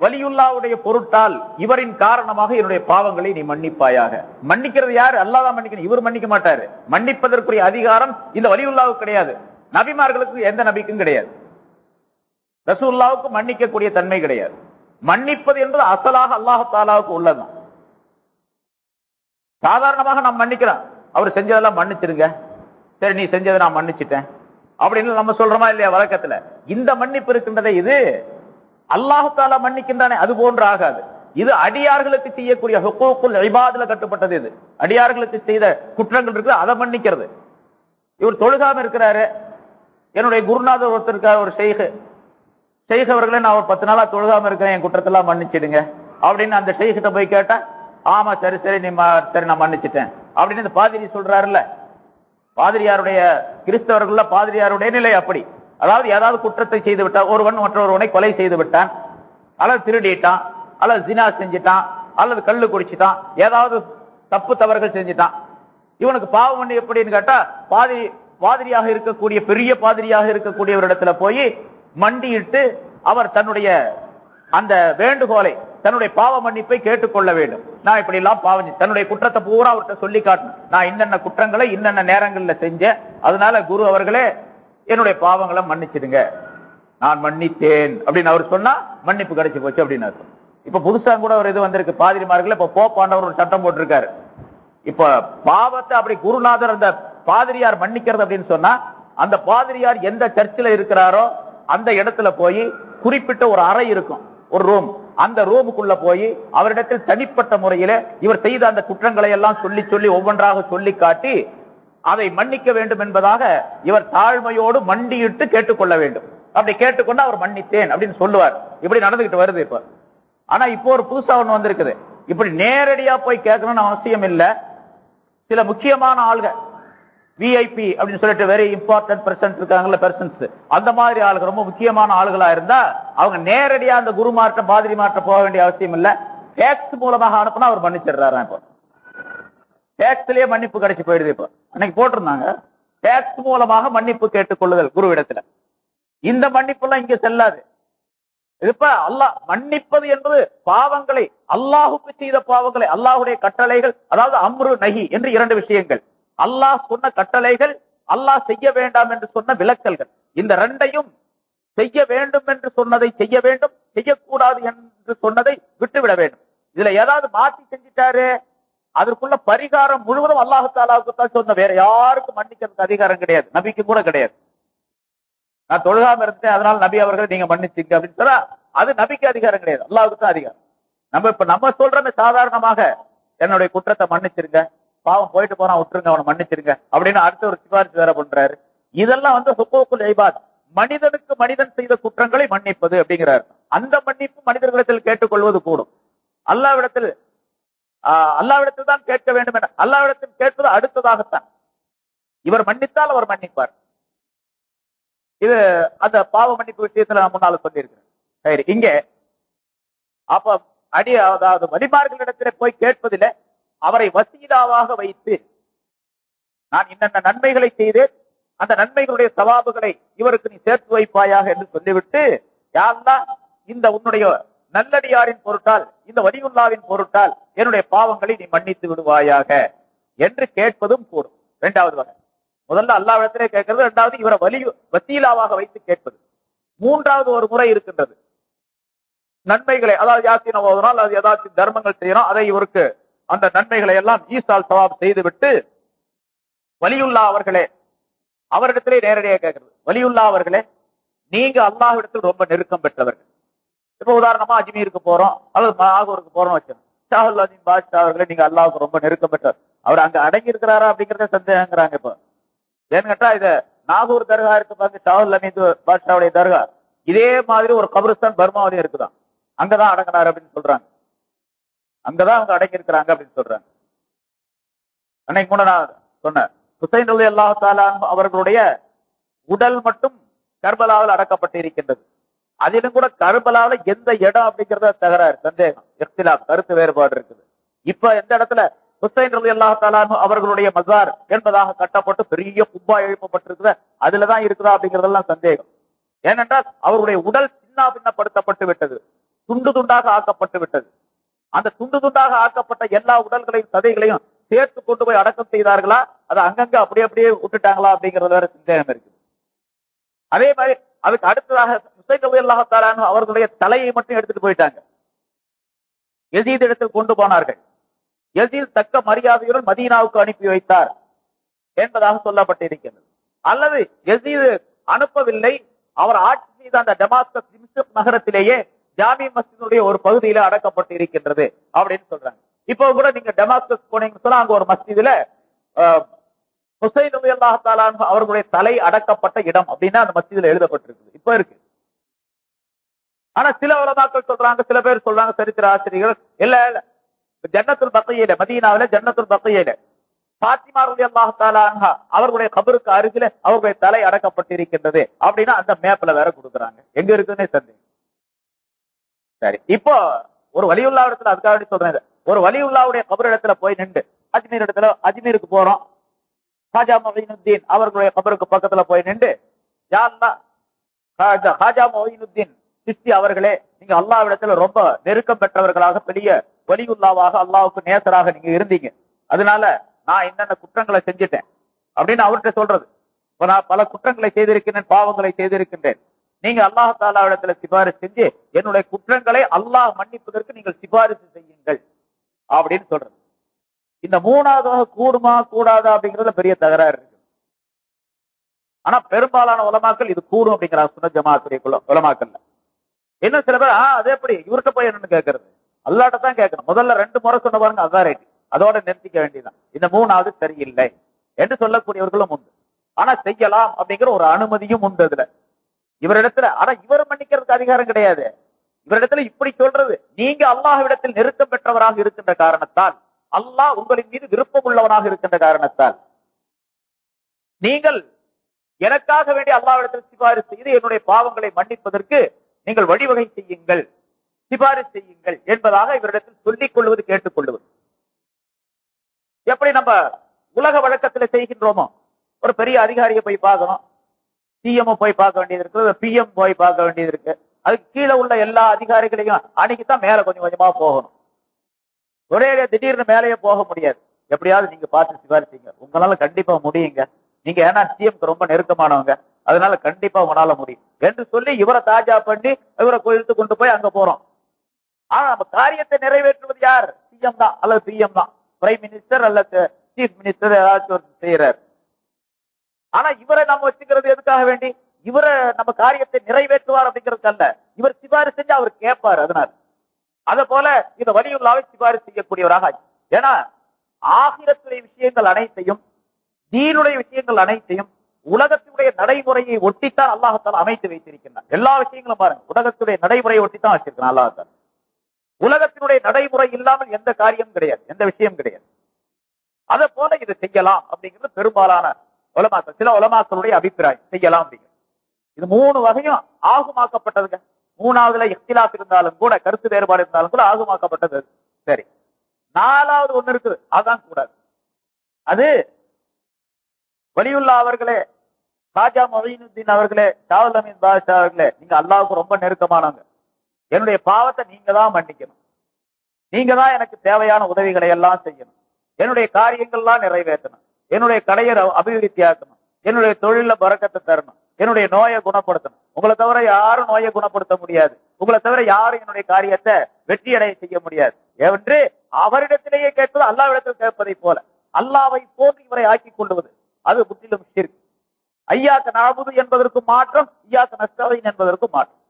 வலியுல்லாவுடைய பொருட்டால் இவரின் காரணமாக என்னுடைய பாவங்களை நீ மன்னிப்பாயாக. மன்னிக்கிறது யாரு? அல்லாதான் மன்னிக்கணும். இவர் மன்னிக்க மாட்டாரு. மன்னிப்பதற்குரிய அதிகாரம் இந்த வலியுல்லாவுக்கு கிடையாது. நபிமார்களுக்கு எந்த நபிக்கும் கிடையாது. ரசூல்லாவுக்கு மன்னிக்கக்கூடிய தன்மை கிடையாது. மன்னிப்பது என்பது அசலாக அல்லாஹாலாவுக்கு உள்ளதுதான். சாதாரணமாக நாம் மன்னிக்கிறோம் அவர் செஞ்சதெல்லாம் மன்னிச்சிருங்க சரி நீ செஞ்சதை நான் மன்னிச்சிட்டேன். அப்படின்னு நம்ம சொல்றோமா இல்லையா வழக்கத்துல? இந்த மன்னிப்பு இருக்கின்றதே இது அல்லாஹால மன்னிக்கின்றானே அது போன்று ஆகாது. இது அடியார்களுக்கு செய்யக்கூடிய ஹுக்கூக்குல் ஐபாதுல கட்டுப்பட்டது இது. அடியார்களுக்கு செய்த குற்றங்கள் இருக்குது அதை மன்னிக்கிறது. இவர் தொழுகாம இருக்கிறாரு. என்னுடைய குருநாதர் ஒருத்தருக்கார் ஒரு செய்கு செய்க அவர்களே நான் ஒரு பத்து நாளா தொழுகாம இருக்கிறேன் என் குற்றத்தெல்லாம் மன்னிச்சிடுங்க. அப்படின்னு அந்த செய்கிட்ட போய் கேட்டா ஆமா சரி சரி நீ சரி நான் மன்னிச்சிட்டேன். அப்படின்னு இந்த பாதிரி சொல்றாருல்ல பாதிரியாருடைய கிறிஸ்தவர்கள்ல பாதிரியாருடைய நிலை அப்படி. அதாவது ஏதாவது குற்றத்தை செய்து விட்டான் ஒருவன் மற்றொருவனை கொலை செய்து விட்டான் அல்லது திருடிட்டான் அல்லது ஜினா செஞ்சிட்டான் அல்லது கல்லு குடிச்சிட்டான் ஏதாவது தப்பு தவறுகள் செஞ்சிட்டான். இவனுக்கு பாவம் பண்ணி எப்படின்னு கேட்டா பாதிரி பாதிரியாக இருக்கக்கூடிய பெரிய பாதிரியாக இருக்கக்கூடிய ஒரு இடத்துல போய் மண்டியிட்டு அவர் தன்னுடைய அந்த வேண்டுகோளை தன்னுடைய பாவ மன்னிப்பை கேட்டுக்கொள்ள வேண்டும். நான் இப்படி எல்லாம் பாவம் தன்னுடைய குற்றத்தை பூரா அவர்கிட்ட சொல்லி காட்டணும். நான் என்னென்ன குற்றங்களை என்னென்ன நேரங்கள்ல செஞ்சேன் அதனால குரு அவர்களே என்னுடைய பாவங்களை மன்னிச்சிடுங்க. நான் மன்னித்தேன் அப்படின்னு அவர் சொன்னா மன்னிப்பு கிடைச்சி போச்சு அப்படின்னு அர்த்தம். இப்ப புதுசா கூட ஒரு இது வந்திருக்கு. பாதிரிமார்கள் இப்ப போப்பாண்டவர் ஒரு சட்டம் போட்டிருக்காரு. இப்ப பாவத்தை அப்படி குருநாதர் அந்த பாதிரியார் மன்னிக்கிறது அப்படின்னு சொன்னா அந்த பாதிரியார் எந்த சர்ச்சில் இருக்கிறாரோ அந்த இடத்துல போய் குறிப்பிட்ட ஒரு அறை இருக்கும் ஒரு ரூம் அந்த ரூமுக்குள்ள போய் அவரிடத்தில் தனிப்பட்ட முறையில இவர் செய்த அந்த குற்றங்களை எல்லாம் சொல்லி சொல்லி ஒவ்வொன்றாக சொல்லி காட்டி அதை மன்னிக்க வேண்டும் என்பதாக இவர் தாழ்மையோடு மண்டியிட்டு கேட்டுக்கொள்ள வேண்டும். அப்படி கேட்டுக்கொண்டு அவர் மன்னித்தேன் அப்படின்னு சொல்லுவார். இப்படி நடந்துகிட்டு வருது இப்ப. ஆனா இப்போ ஒரு புதுசா ஒண்ணு வந்திருக்குது. இப்படி நேரடியா போய் கேட்கணும்னு அவசியம் இல்ல. சில முக்கியமான ஆள்கள் விஐபி அப்படின்னு சொல்லிட்டு வெரி இம்பார்ட்டன்ட் பர்சன்ட் இருக்காங்கல்ல பர்சன்ஸ் அந்த மாதிரி ஆளுங்க ரொம்ப முக்கியமான ஆளுகளா இருந்தா அவங்க நேரடியா அந்த குரு மாற்றம் பாதிரி மாற்ற போக வேண்டிய அவசியம் இல்ல. டேக்ஸ் மூலமாக அனுப்புனா அவர் மன்னிச்சிடுறாரு இப்போ. டேக்ஸ்லயே மன்னிப்பு கிடைச்சி போயிடுது இப்போ. அன்னைக்கு போட்டிருந்தாங்க. டேக்ஸ் மூலமாக மன்னிப்பு கேட்டுக்கொள்ளுதல் குருவிடத்துல இந்த மன்னிப்பு எல்லாம் இங்க செல்லாது. இப்ப அல்லாஹ் மன்னிப்பது என்பது பாவங்களை அல்லாஹுக்கு செய்த பாவங்களை அல்லாஹுடைய கட்டளைகள் அதாவது அம்ரு நஹி என்று இரண்டு விஷயங்கள். அல்லாஹ் சொன்ன கட்டளைகள் அல்லாஹ் செய்ய வேண்டாம் என்று சொன்ன விலக்கல்கள். இந்த ரெண்டையும் செய்ய வேண்டும் என்று சொன்னதை செய்ய வேண்டும் செய்யக்கூடாது என்று சொன்னதை விட்டுவிட வேண்டும். இதுல ஏதாவது மாற்றி செஞ்சிட்டாரு அதற்குள்ள பரிகாரம் முழுவதும் அல்லாஹாலாவுக்கு தான் சொன்ன வேற யாருக்கும் மன்னிக்கிறதுக்கு அதிகாரம் கிடையாது நபிக்கு கூட கிடையாது. நான் தொழுகாம இருந்தேன் அதனால நபி அவர்களை நீங்க மன்னிச்சிங்க அப்படின்னு சொன்னா அது நபிக்கு அதிகாரம் கிடையாது அல்லாவுக்கு தான் அதிகாரம். நம்ம இப்ப நம்ம சொல்றோமே சாதாரணமாக என்னுடைய குற்றத்தை மன்னிச்சிருங்க. பாவம் போயிட்டு போறான் விட்டுருங்க அவனை மன்னிச்சிருங்க அப்படின்னு அடுத்த ஒரு சிபாரிசு வேற பண்றாரு. இதெல்லாம் வந்து ஹுக்கூக்குல் ஐபாத் மனிதனுக்கு மனிதன் செய்த குற்றங்களை மன்னிப்பது அப்படிங்கிறார். அந்த மன்னிப்பு மனிதர்களிடத்தில் கேட்டுக்கொள்வது கூடும். அல்லாவிடத்தில் அல்லாவிடத்தில் தான் கேட்க வேண்டும் என அல்லாவிடத்தில் கேட்பது அடுத்ததாகத்தான். இவர் மன்னித்தால் அவர் மன்னிப்பார். இது அந்த பாவ மன்னிப்பு விஷயத்துல நான் முன்னால சொல்லியிருக்கிறேன். சரி இங்கே அப்ப அடி அதாவது வலிமார்களிடத்திலே போய் கேட்பதில்லை அவரை வசீலாவாக வைத்து நான் இன்னென்ன நன்மைகளை செய்தேன் அந்த நன்மைகளுடைய சவாபுகளை இவருக்கு நீ சேர்த்து வைப்பாயாக என்று சொல்லிவிட்டு யாருன்னா இந்த உன்னுடைய நல்லடியாரின் பொருட்டால் இந்த வலியுல்லாவின் பொருட்டால் என்னுடைய பாவங்களை நீ மன்னித்து விடுவாயாக என்று கேட்பதும் கூடும். இரண்டாவது வகை. முதல்ல அல்லாவிடத்திலே கேட்கிறது இரண்டாவது இவரை வலி வசீலாவாக வைத்து கேட்பது. மூன்றாவது ஒரு முறை இருக்கின்றது. நன்மைகளை அதாவது யாசின ஓதனால் அது ஏதாச்சும் தர்மங்கள் செய்யணும் அதை இவருக்கு அந்த நன்மைகளை எல்லாம் ஈசால் சவாப் செய்துவிட்டு வலியுல்லா அவர்களே அவரிடத்திலே நேரடியாக கேட்கிறது. வலியுல்லா அவர்களே நீங்க அல்லாஹிடத்தில் ரொம்ப நெருக்கம் பெற்றவர்கள். இப்ப உதாரணமா அஜ்மீருக்கு போறோம் அல்லது நாகூருக்கு போறோம் வச்சோம் ஷாஹுல் அஜீம் பாட்ஷா அவர்களே நீங்க அல்லாஹுக்கு ரொம்ப நெருக்கம் பெற்றவர். அவர் அங்க அடங்கி இருக்கிறாரா அப்படிங்கறத சந்தேகங்கிறாங்க இப்போ. ஏன்னு கேட்டா இது நாகூர் தர்கா இருக்கு பாருங்க ஷாஹுல் அமீது பாட்ஷாவுடைய தர்கா. இதே மாதிரி ஒரு கபிரிஸ்தான் பர்மாவிலையும் இருக்குதான். அங்கதான் அடங்கினார் அப்படின்னு சொல்றாங்க. அங்கதான் அவங்க அடங்கி இருக்கிறாங்க அப்படின்னு சொல்றாங்க. அன்னைக்கு கூட நான் சொன்னேன் ஹுசைன் அலி அல்லாஹாலா அவர்களுடைய உடல் மட்டும் கர்பலாவில் அடக்கப்பட்டு இருக்கின்றது அதிலும் கூட கர்பலாவில் எந்த இடம் அப்படிங்கறத தகராறு சந்தேகம் எக்திலா கருத்து வேறுபாடு இருக்குது. இப்ப எந்த இடத்துல ஹுசைன் அலி அல்லாஹாலா அவர்களுடைய மசார் என்பதாக கட்டப்பட்டு பெரிய குப்பா எழுப்பப்பட்டிருக்குது அதுலதான் இருக்குதா அப்படிங்கறதெல்லாம் சந்தேகம். ஏனென்றால் அவருடைய உடல் சின்ன பின்னப்படுத்தப்பட்டு விட்டது. துண்டு துண்டாக ஆக்கப்பட்டு விட்டது. அந்த துண்டு துண்டாக ஆக்கப்பட்ட எல்லா உடல்களையும் சதைகளையும் சேர்த்து கொண்டு போய் அடக்கம் செய்தார்களா? அது அங்கங்க அப்படியே அப்படியே விட்டுட்டாங்களா அப்படிங்கறது வேற சந்தேகம் இருக்குது. அதே மாதிரி அதுக்கு அடுத்ததாக முசைன் அல்லாஹாலான அவர்களுடைய தலையை மட்டும் எடுத்துட்டு போயிட்டாங்க. எசீத் இடத்தில் கொண்டு போனார்கள். எசீத் தக்க மரியாதையுடன் மதீனாவுக்கு அனுப்பி வைத்தார் என்பதாக சொல்லப்பட்டிருக்கிறது. அல்லது எசீது அனுப்பவில்லை அவர் ஆட்சி செய்த அந்த டெமாஸ்கஸ் நகரத்திலேயே ஜாமிய மஸ்ஜிதுடைய ஒரு பகுதியில அடக்கப்பட்டு இருக்கின்றது அப்படின்னு சொல்றாங்க. இப்போ கூட நீங்க டெமாஸ்கஸ் போனீங்கன்னு சொன்னா அங்க ஒரு மஸ்ஜிதுல ஹுசைன் நபி அல்லாஹாலான் அவர்களுடைய தலை அடக்கப்பட்ட இடம் அப்படின்னா அந்த மஸ்ஜிதுல எழுதப்பட்டிருக்குது. இப்ப இருக்கு. ஆனா சில உலமாக்கள் சொல்றாங்க சில பேர் சொல்றாங்க சரித்திர ஆசிரியர்கள் இல்ல இல்ல. ஜன்னத்துல் பக்கையில மதீனாவில ஜன்னத்துல் பக்கையில பாத்திமா ரலி அல்லாஹாலா அவர்களுடைய கபருக்கு அருகில அவர்களுடைய தலை அடக்கப்பட்டிருக்கின்றது அப்படின்னா அந்த மேப்ல வேற கொடுக்குறாங்க. எங்க இருக்குன்னே சந்தேகம் சரி. இப்போ ஒரு வலியுல்லா இடத்துல அதுக்காக வேண்டி சொல்றேன் இதை. ஒரு வலியுல்லாவுடைய கபர் இடத்துல போய் நின்று அஜ்மீர் இடத்துல அஜ்மீருக்கு போறோம். ஹாஜா மொஹினுத்தீன் அவர்களுடைய கபருக்கு பக்கத்துல போய் நின்று யாருன்னா ஹாஜா மொஹினுத்தீன் சிஸ்தி அவர்களே நீங்க அல்லாவிடத்துல ரொம்ப நெருக்கம் பெற்றவர்களாக பெரிய வலியுல்லாவாக அல்லாவுக்கு நேசராக நீங்க இருந்தீங்க. அதனால நான் என்னென்ன குற்றங்களை செஞ்சுட்டேன் அப்படின்னு அவர்கிட்ட சொல்றது. இப்ப நான் பல குற்றங்களை செய்திருக்கின்றேன் பாவங்களை செய்திருக்கின்றேன். நீங்க அல்லாஹாலாவிடத்துல சிபாரிசு செஞ்சு என்னுடைய குற்றங்களை அல்லாஹ் மன்னிப்பதற்கு நீங்கள் சிபாரிசு செய்யுங்கள் அப்படின்னு சொல்றது. இந்த மூணாவதாக கூடுமா கூடாதா அப்படிங்கறதுல பெரிய தகராறு இருக்கு. ஆனா பெரும்பாலான உலமாக்கள் இது கூடும் அப்படிங்கிறாங்க சுன ஜமாத்துடைய குல- உலமாக்கல்ல என்ன சில பேர் ஆ அது எப்படி? இவர்கிட்ட போய் என்னன்னு கேட்கறது அல்லாட்ட தான் கேட்கணும் முதல்ல ரெண்டு முறை சொன்ன பாருங்க அதான் ரைட் அதோட நிறுத்திக்க வேண்டியதுதான். இந்த மூணாவது சரியில்லை என்று சொல்லக்கூடியவர்களும் உண்டு. ஆனா செய்யலாம் அப்படிங்கிற ஒரு அனுமதியும் உண்டு அதுல. இவரிடத்துல ஆனா இவர் மன்னிக்கிறதுக்கு அதிகாரம் கிடையாது. இவரிடத்துல இப்படி சொல்றது நீங்க அல்லாஹ்விடத்தில் நெருக்கம் பெற்றவராக இருக்கின்ற காரணத்தால் அல்லாஹ் உங்களின் மீது விருப்பம் உள்ளவனாக இருக்கின்ற காரணத்தால். நீங்கள் எனக்காக வேண்டிய அல்லாவிடத்தில் சிபாரிசு செய்து என்னுடைய பாவங்களை மன்னிப்பதற்கு நீங்கள் வழிவகை செய்யுங்கள். சிபாரிசு செய்யுங்கள் என்பதாக இவரிடத்தில் சொல்லிக் கொள்வது கேட்டுக்கொள்வது எப்படி நம்ம உலக வழக்கத்துல செய்கின்றோமோ? ஒரு பெரிய அதிகாரியை போய் பார்க்கணும். சிஎம் போய் பார்க்க வேண்டியது இருக்கு பிஎம் போய் பார்க்க வேண்டியது இருக்கு. அதுக்கு கீழே உள்ள எல்லா அதிகாரிகளையும் அன்னைக்குதான் மேல கொஞ்சம் கொஞ்சமா போகணும். ஒரே திடீர்னு மேலேயே போக முடியாது. எப்படியாவது நீங்க பார்த்து சிபாரிசீங்க உங்களால கண்டிப்பா முடியுங்க. நீங்க ஏன்னா சிஎம்க்கு ரொம்ப நெருக்கமானவங்க. அதனால கண்டிப்பா உங்களால முடியும். என்று சொல்லி இவரை தாஜா பண்ணி இவரை இழுத்து கொண்டு போய் அங்க போறோம். ஆனா நம்ம காரியத்தை நிறைவேற்றுவது யார்? சிஎம் தான். அல்லது பிஎம் தான். பிரைம் மினிஸ்டர் அல்லது சீஃப் மினிஸ்டர் ஏதாச்சும் செய்யறாரு ஆனா இவரை நம்ம வச்சுக்கிறது எதுக்காக வேண்டி? இவரை நம்ம காரியத்தை நிறைவேற்றுவார் அப்படிங்கிறது அல்ல. இவர் சிபாரிசு செஞ்சு அவர் கேட்பார் அதனால. அத போல இந்த வலியுள்ளாவை சிபாரிசு செய்யக்கூடியவராக ஏன்னா ஆகிரத்துடைய விஷயங்கள் அனைத்தையும் தீனுடைய விஷயங்கள் அனைத்தையும் உலகத்தினுடைய நடைமுறையை ஒட்டித்தான் அல்லாஹத்தால் அமைத்து வைத்திருக்கின்றார். எல்லா விஷயங்களும் பாருங்க உலகத்துடைய நடைமுறையை ஒட்டித்தான் வச்சிருக்கிறான் அல்லாஹத்தால். உலகத்தினுடைய நடைமுறை இல்லாமல் எந்த காரியம் கிடையாது எந்த விஷயம் கிடையாது. அதை போல இதை செய்யலாம் அப்படிங்கிறது பெரும்பாலான உலமாக்கள் சில உலமாக்களுடைய அபிப்பிராயம். செய்யலாம் அப்படிங்கிறது இது மூணு வகையும் ஆகுமாக்கப்பட்டதுங்க. மூணாவதுல இஃப்திலாப் இருந்தாலும் கூட கருத்து வேறுபாடு இருந்தாலும் கூட ஆகுமாக்கப்பட்டது சரி. நாலாவது ஒண்ணு இருக்குது. அதான் கூடாது. அது வலியுல்லா அவர்களே ராஜா மொழியினுদ্দিন அவர்களே ஷாவுல் அமீன் பாஷா அவர்களே நீங்க அல்லாவுக்கு ரொம்ப நெருக்கமானவங்க. என்னுடைய பாவத்தை நீங்க தான் மன்னிக்கணும். நீங்க தான் எனக்கு தேவையான உதவிகளை எல்லாம் செய்யணும். என்னுடைய காரியங்கள்லாம் நிறைவேற்றணும். என்னுடைய கடையை அபிவிருத்தி அபிவிருத்தியாக்கணும். என்னுடைய தொழில பறக்கத்தை தரணும். என்னுடைய நோயை குணப்படுத்தணும். உங்களை தவிர யாரும் நோயை குணப்படுத்த முடியாது. உங்களை தவிர யாரும் என்னுடைய காரியத்தை வெற்றி அடைய செய்ய முடியாது. என்று அவரிடத்திலேயே கேட்பது அல்லாவிடத்தில் கேட்பதை போல. அல்லாவை போன்று இவரை ஆக்கிக் கொள்வது. அது முற்றிலும் ஷிர்க் ஐயாக்க நாபுது என்பதற்கு மாற்றம் ஐயாக்க நஷ்டவதின் என்பதற்கு மாற்றம்.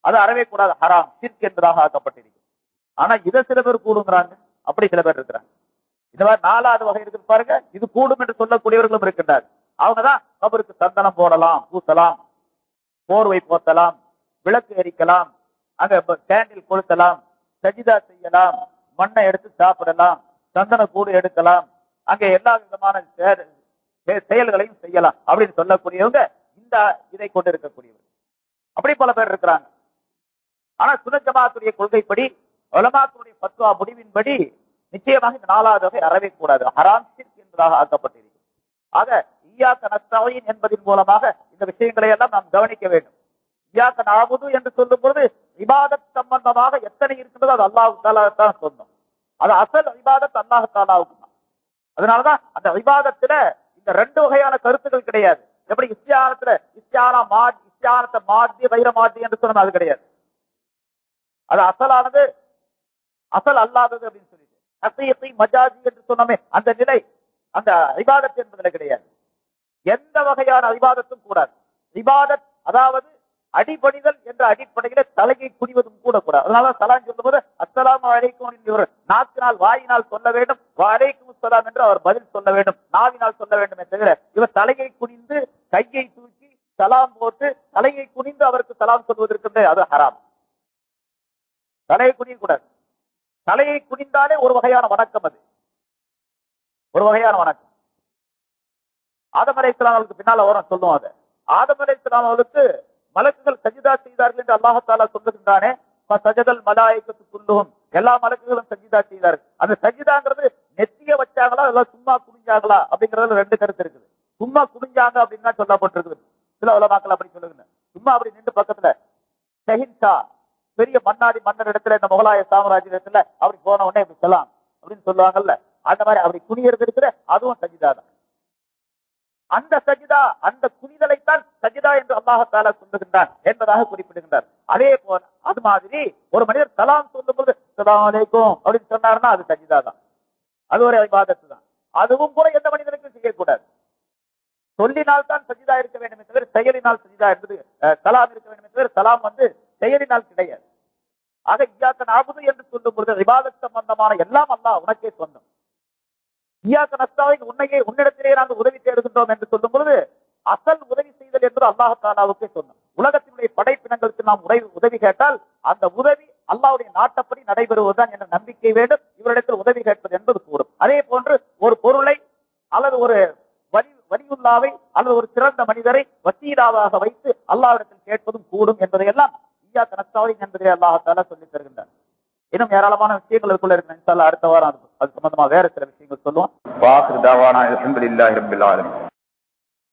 அது அறவே கூடாது. ஹராம். ஷிர்க் என்பதாக ஆக்கப்பட்டிருக்கு ஆனா இதை சில பேர் கூடுங்கிறாங்க அப்படி சில பேர் இருக்கிறாங்க. இந்த மாதிரி நாலாவது வகை இருக்கு பாருங்க. இது கூடும் என்று சொல்லக்கூடியவர்களும் இருக்கின்றார் அவங்கதான் கபருக்கு சந்தனம் போடலாம் பூசலாம் போர்வை போத்தலாம் விளக்கு எரிக்கலாம் அங்க கேண்டில் கொளுத்தலாம் சஜிதா செய்யலாம் மண்ணை எடுத்து சாப்பிடலாம் சந்தன கூடு எடுக்கலாம் அங்க எல்லா விதமான செ- செயல்களையும் செய்யலாம் அப்படின்னு சொல்லக்கூடியவங்க இந்த இதை கொண்டு இருக்கக்கூடியவங்க அப்படி பல பேர் இருக்கிறாங்க. ஆனா சுனஜமாத்துடைய கொள்கைப்படி வளமாத்துடைய பத்வா முடிவின்படி நிச்சயமாக இந்த நாலாவது வகை அறவே கூடாது. ஹராம் என்பதாக ஆக்கப்பட்டிருக்கிறது. ஆக ஈயாக்க நஸ்தாயின் என்பதன் மூலமாக இந்த விஷயங்களை எல்லாம் நாம் கவனிக்க வேண்டும். ஈயாக்க நாபுது என்று சொல்லும் பொழுது விவாதத் சம்பந்தமாக எத்தனை இருக்கின்றதோ அது அல்லாஹு தாலா தான் சொன்னோம். அது அசல் விவாதத் அல்லாஹு தாலாவுக்கு தான். அதனாலதான் அந்த விவாதத்துல இந்த ரெண்டு வகையான கருத்துக்கள் கிடையாது. எப்படி? இஸ்தியானத்துல இஸ்தியானா மா இஸ்தியானத்தை மாத்தி வைர மாத்தி என்று சொன்னோம் அது கிடையாது. அது அசலானது அசல் அல்லாதது அப்படின்னு சொல்லி ஹசீகை மஜாஜி என்று சொன்னமே. அந்த நிலை அந்த அறிவாதத்துக்கு என்பது நிலை கிடையாது. எந்த வகையான அரிபாதத்தும் கூடாது. ரிபாதத் அதாவது அடிபணிதல் என்ற அடிப்படையில தலையை குடிவதும் கூட கூடாது அதனால சலாம் சொல்லும் போது அஸ்லாம் அலைக்கும் இவர் நாக்கினால் வாயினால் சொல்ல வேண்டும். வரைக்கும் சலாம் என்று அவர் பதில் சொல்ல வேண்டும். நாவினால் சொல்ல வேண்டும் என்று தவிர இவர் தலையை குனிந்து கையை தூக்கி சலாம் போட்டு தலையை குனிந்து அவருக்கு சலாம் சொல்வதற்கு அது ஹராம். தலையை குனிய கூடாது தலையை குனிந்தாலே ஒரு வகையான வணக்கம் அது. ஒரு வகையான வணக்கம். ஆதம் அலை பின்னால வரும் சொல்லுவோம் அதை. ஆதம் அலை மலக்குகள் சஜிதா செய்தார்கள் என்று அல்லாஹாலா சொல்லுகின்றானே சஜதல் மலாய்க்கு சொல்லுவோம் எல்லா மலக்குகளும் சஜிதா செய்தார்கள். அந்த சஜிதாங்கிறது நெத்திய வச்சாங்களா இல்ல சும்மா குனிஞ்சாங்களா அப்படிங்கறதுல ரெண்டு கருத்து இருக்குது. சும்மா குனிஞ்சாங்க அப்படின்னு தான் சொல்லப்பட்டிருக்குது. சில உலமாக்கள் அப்படி சொல்லுங்க சும்மா அப்படி நின்று பக்கத்துல ஷஹின்ஷா பெரிய மன்னாடி மன்னர் இடத்துல இந்த முகலாய சாம்ராஜ்யத்துல அப்படி போன உடனே இப்படி சொல்லலாம் அப்படின்னு சொல்லுவாங்கல்ல. அந்த மாதிரி அப்படி குனியறது இருக்கிற அதுவும் சஜிதா தான். அந்த சஜிதா அந்த குனிதலைத்தான் சஜிதா என்று அல்லாஹால சொல்லுகின்றான் என்பதாக குறிப்பிடுகின்றார். அதே போல அது மாதிரி ஒரு மனிதர் சலாம் சொல்லும் போது சலாம் அலைக்கும் அப்படின்னு சொன்னார்னா அது சஜிதா தான். அது ஒரு விவாதத்து தான். அதுவும் கூட எந்த மனிதனுக்கும் செய்யக்கூடாது. சொல்லினால் தான் சஜிதா இருக்க வேண்டும் தவிர செயலினால் சஜிதா என்பது அஹ், சலாம் இருக்க வேண்டும் என்று சலாம் வந்து செயலினால் கிடையாது. ஆக இயாக்க நாபுது என்று சொல்லும் பொழுது விவாதத் சம்பந்தமான எல்லாம் அல்லாஹ் உனக்கே சொந்தம் இயாக்க நஸ்தாவை உன்னையே உன்னிடத்திலே நாங்கள் உதவி தேடுகின்றோம் என்று சொல்லும் பொழுது அசல் உதவி செய்தல் என்பது அல்லாஹாலாவுக்கே சொந்தம் உலகத்தினுடைய படைப்பினங்களுக்கு நாம் உதவி உதவி கேட்டால் அந்த உதவி அல்லாஹ்வுடைய நாட்டப்படி நடைபெறுவதுதான் என்ற நம்பிக்கை வேண்டும். இவரிடத்தில் உதவி கேட்பது என்பது கூடும் அதே போன்று ஒரு பொருளை அல்லது ஒரு வலி வலியுல்லாவை அல்லது ஒரு சிறந்த மனிதரை வசீலாவாக வைத்து அல்லாவிடத்தில் கேட்பதும் கூடும் என்பதையெல்லாம் ஈயா கனஸ்தாவை என்பதை அல்லாஹால சொல்லி தருகின்றார் இன்னும் ஏராளமான விஷயங்கள் இருக்குள்ள இருக்கு அடுத்த வாரம் அது சம்பந்தமா வேற சில விஷயங்கள் சொல்லுவோம்.